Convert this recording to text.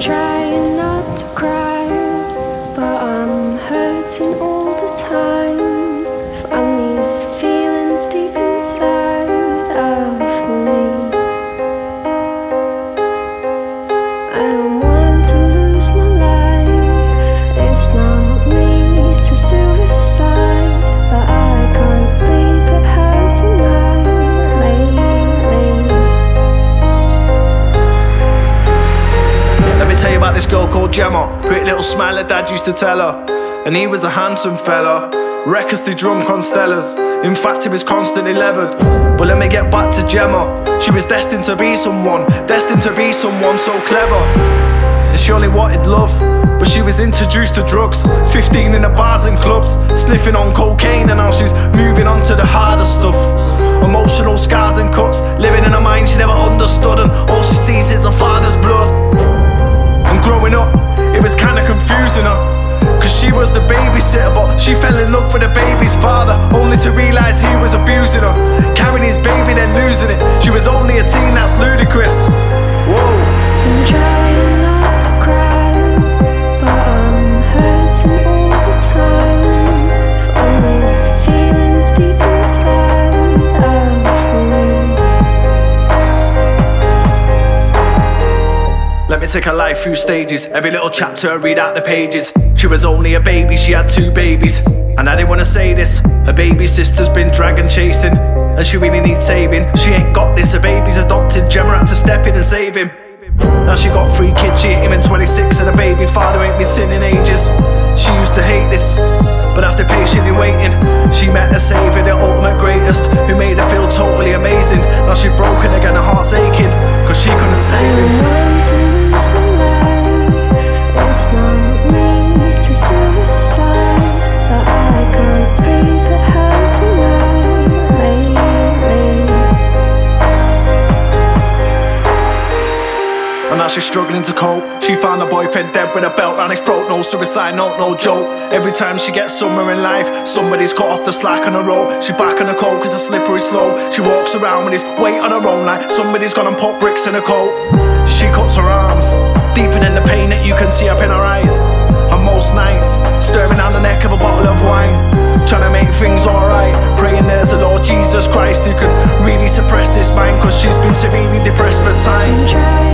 trying not to cry, but I'm hurting all the time this girl called Gemma. Pretty little smile her dad used to tell her. And he was a handsome fella, recklessly drunk on Stellas. In fact, he was constantly levered. But let me get back to Gemma. She was destined to be someone, destined to be someone so clever. She only wanted love, but she was introduced to drugs. 15 in the bars and clubs, sniffing on cocaine, and now she's moving on to the harder stuff. Emotional scars and cuts, living in a mind she never understood, she fell in love with the baby's father, only to realise he was abusing her. Carrying his baby, Let me take her life through stages. Every little chapter, read out the pages. She was only a baby, she had two babies. And I didn't wanna say this. Her baby sister's been dragon chasing. And she really needs saving. She ain't got this, her baby's adopted. Gemma had to step in and save him. Now she got three kids, she ain't even 26, and a baby father ain't been seen in ages. She used to hate this, but after patiently waiting, she met a savior, the ultimate greatest, who made her feel totally And now she's struggling to cope. She found her boyfriend dead with a belt around his throat. No suicide note, no joke. Every time she gets somewhere in life, somebody's cut off the slack on her rope. She back on her coat cause the slippery slow. She walks around with his weight on her own like somebody's gone and pop bricks in her coat. She cuts her arms, deepening the pain that you can see up in her eyes. And most nights, stirring down the neck of a bottle of wine. Trying to make things alright, praying there's a Lord Jesus Christ who can really suppress this mind. Cause she's been severely depressed for time.